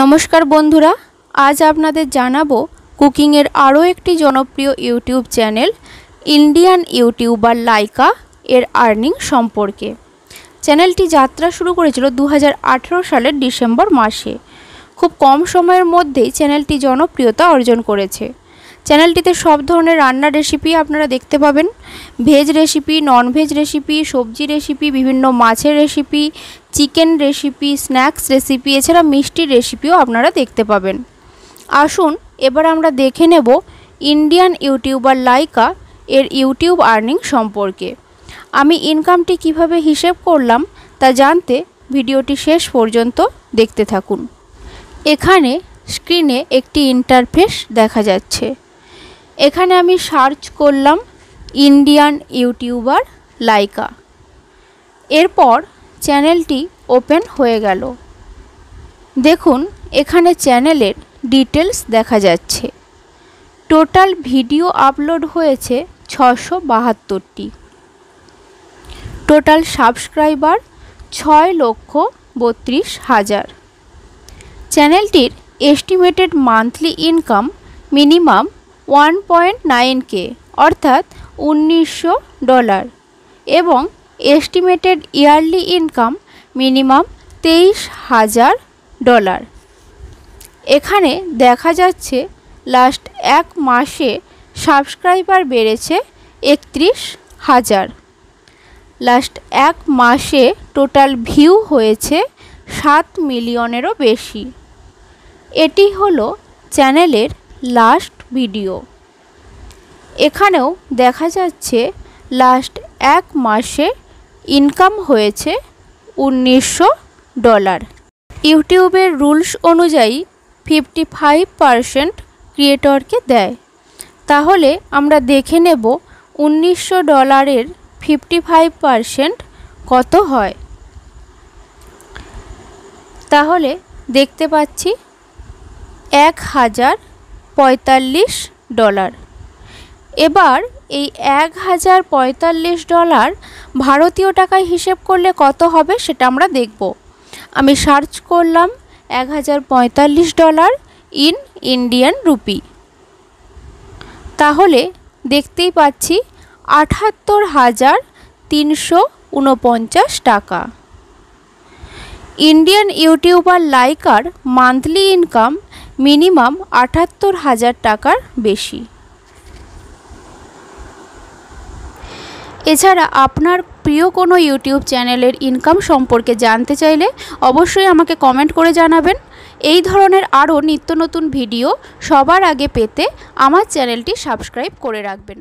নমস্কার বন্ধুরা, আজ আপনাদের জানাব কুকিংয়ের আরও একটি জনপ্রিয় YouTube channel, Indian YouTuber Laika এর আর্নিং সম্পর্কে। চ্যানেলটি যাত্রা শুরু করেছিল দু হাজার আঠেরো সালের ডিসেম্বর মাসে। খুব কম সময়ের মধ্যেই চ্যানেলটি জনপ্রিয়তা অর্জন করেছে। চ্যানেলটিতে সব ধরনের রান্নার রেসিপি আপনারা দেখতে পাবেন। Veg recipe non veg recipe সবজি রেসিপি বিভিন্ন মাছের recipe chicken recipe snacks recipe এছাড়া মিষ্টির রেসিপিও আপনারা দেখতে পাবেন। আসুন, এবার আমরা দেখে নেব ইন্ডিয়ান ইউটিউবার লাইকা এর ইউটিউব আর্নিং সম্পর্কে। আমি ইনকামটি কীভাবে হিসেব করলাম তা জানতে ভিডিওটি শেষ পর্যন্ত দেখতে থাকুন। এখানে স্ক্রিনে একটি ইন্টারফেস দেখা যাচ্ছে। এখানে আমি সার্চ করলাম ইন্ডিয়ান ইউটিউবার লাইকা। এরপর চ্যানেলটি ওপেন হয়ে গেল। দেখুন, এখানে চ্যানেলের ডিটেলস দেখা যাচ্ছে। টোটাল ভিডিও আপলোড হয়েছে ছশো বাহাত্তরটি। টোটাল সাবস্ক্রাইবার ছয় লক্ষ বত্রিশ হাজার। চ্যানেলটির estimated monthly income minimum one point nine K অর্থাৎ উনিশশো ডলার এবং এস্টিমেটেড ইয়ারলি ইনকাম মিনিমাম তেইশ হাজার ডলার। এখানে দেখা যাচ্ছে লাস্ট এক মাসে সাবস্ক্রাইবার বেড়েছে একত্রিশ হাজার। লাস্ট এক মাসে টোটাল ভিউ হয়েছে সাত মিলিয়নেরও বেশি। এটি হলো চ্যানেলের লাস্ট ভিডিও। এখানেও দেখা যাচ্ছে লাস্ট এক মাসে ইনকাম হয়েছে উনিশশো ডলার ইউটিউবের রুলস অনুযায়ী ফিফটি ফাইভ পারসেন্ট ক্রিয়েটরকে দেয়। তাহলে আমরা দেখে নেব উনিশশো ডলারের ফিফটি ফাইভ পারসেন্ট কত হয়। তাহলে দেখতে পাচ্ছি এক হাজার পঁয়তাল্লিশ ডলার। এবার এই এক হাজার পঁয়তাল্লিশ ডলার ভারতীয় টাকায় হিসেব করলে কত হবে সেটা আমরা দেখব। আমি সার্চ করলাম এক হাজার পঁয়তাল্লিশ ডলার ইন ইন্ডিয়ান রুপি। তাহলে দেখতেই পাচ্ছি আটাত্তর হাজার তিনশো উনপঞ্চাশ টাকা। Indian YouTuber Liker monthly income minimum আটাত্তর হাজার টাকার বেশি। এছাড়া আপনার প্রিয় কোনো ইউটিউব চ্যানেলের ইনকাম সম্পর্কে জানতে চাইলে অবশ্যই আমাকে কমেন্ট করে জানাবেন। এই ধরনের আরও নিত্য নতুন ভিডিও সবার আগে পেতে আমার চ্যানেলটি সাবস্ক্রাইব করে রাখবেন।